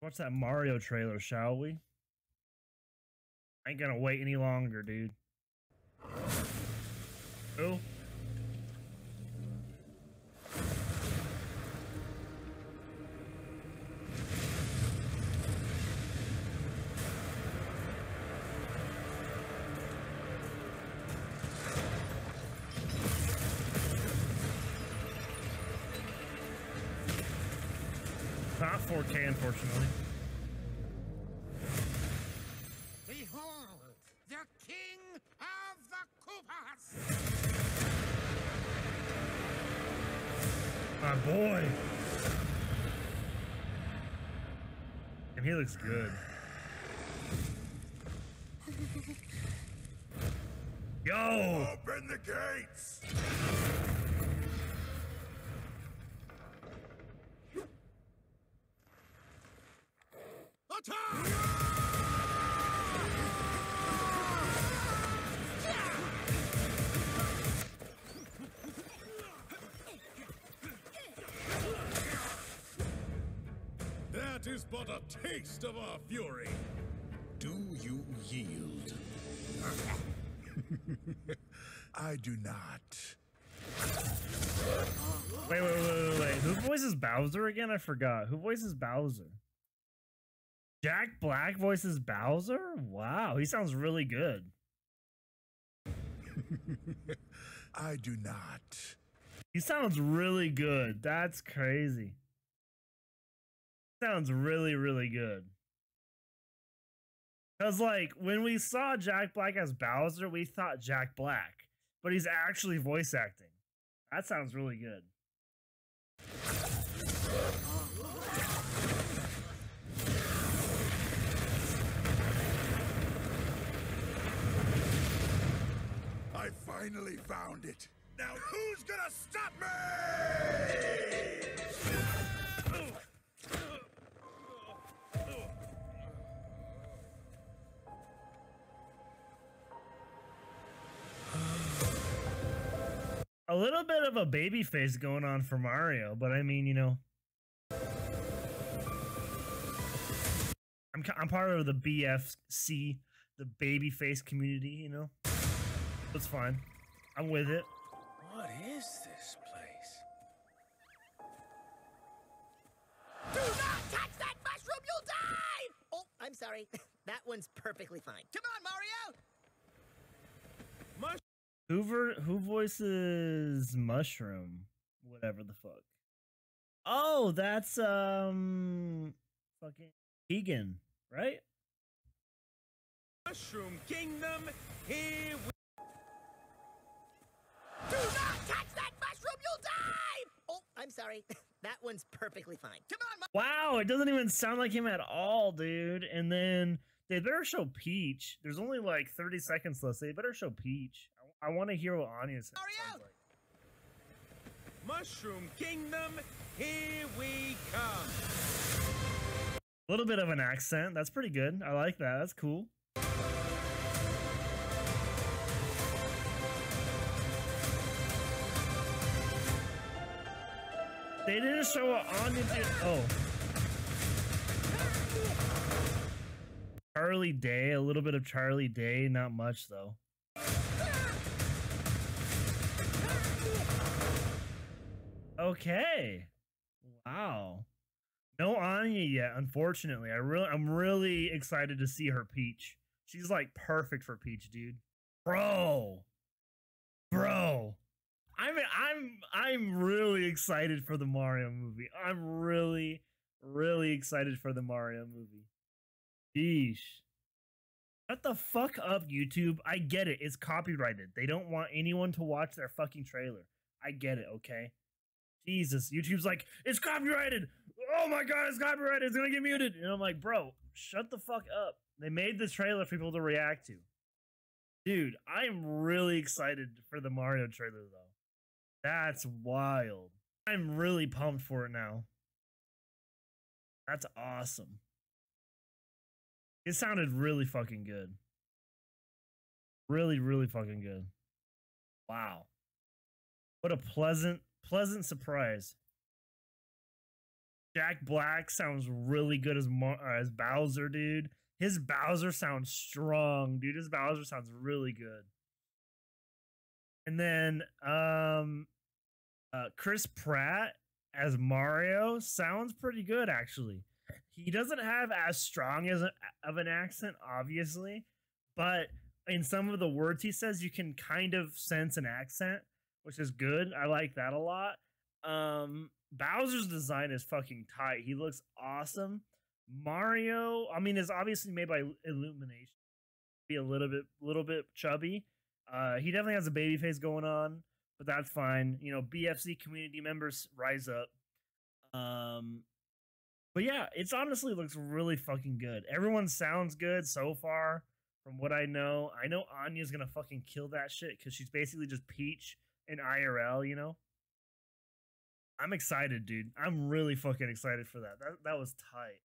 Watch that Mario trailer, shall we? I ain't gonna wait any longer, dude. Who? 4K, unfortunately. Behold, the king of the Koopas! My boy. And he looks good. Yo! Open the gates! That is but a taste of our fury. Do you yield? I do not. Wait, wait, wait, wait, wait. Who voices Bowser again? I forgot. Who voices Bowser? Jack Black voices Bowser? Wow, he sounds really good. I do not. He sounds really good. That's crazy. Sounds really, really good. Cause like when we saw Jack Black as Bowser, we thought Jack Black, but he's actually voice acting. That sounds really good. I finally found it. Now who's gonna stop me? A little bit of a baby face going on for Mario, but I mean, you know, I'm I'm part of the BFC, the baby face community. You know, that's fine. I'm with it. What is this place? Do not touch that mushroom, you'll die! Oh, I'm sorry. that one's perfectly fine. Come on, Mario! Hoover, who voices Mushroom? Whatever the fuck. Oh, that's um, fucking Egan, right? Mushroom Kingdom, here we Do not touch that mushroom, you'll die! Oh, I'm sorry. that one's perfectly fine. Come on, Wow, it doesn't even sound like him at all, dude. And then they better show Peach. There's only like 30 seconds left. So they better show Peach. I, I want to hear what Anya sounds Mario! like. Mushroom Kingdom, here we come. A little bit of an accent. That's pretty good. I like that. That's cool. They didn't show Anya did. Oh. Charlie Day. A little bit of Charlie Day. Not much, though. Okay. Wow. No Anya yet, unfortunately. I really I'm really excited to see her Peach. She's like perfect for Peach, dude. Bro. I'm I'm really excited for the Mario movie. I'm really really excited for the Mario movie. Sheesh. Shut the fuck up, YouTube. I get it. It's copyrighted. They don't want anyone to watch their fucking trailer. I get it, okay? Jesus, YouTube's like, it's copyrighted. Oh my god, it's copyrighted. It's gonna get muted. And I'm like, bro, shut the fuck up. They made this trailer for people to react to. Dude, I'm really excited for the Mario trailer though. That's wild. I'm really pumped for it now. That's awesome. It sounded really fucking good. Really, really fucking good. Wow. What a pleasant, pleasant surprise. Jack Black sounds really good as Mar- uh, as Bowser, dude. His Bowser sounds strong, dude. His Bowser sounds really good. And then um uh Chris Pratt as Mario sounds pretty good actually. He doesn't have as strong as a, of an accent obviously, but in some of the words he says you can kind of sense an accent, which is good. I like that a lot. Um Bowser's design is fucking tight. He looks awesome. Mario, I mean, is obviously made by Illumination. Be a little bit, little bit chubby. Uh, he definitely has a baby face going on, but that's fine. You know, BFC community members rise up. Um, but yeah, it's honestly looks really fucking good. Everyone sounds good so far, from what I know. I know Anya's gonna fucking kill that shit because she's basically just Peach in IRL. You know. I'm excited, dude. I'm really fucking excited for that. That that was tight.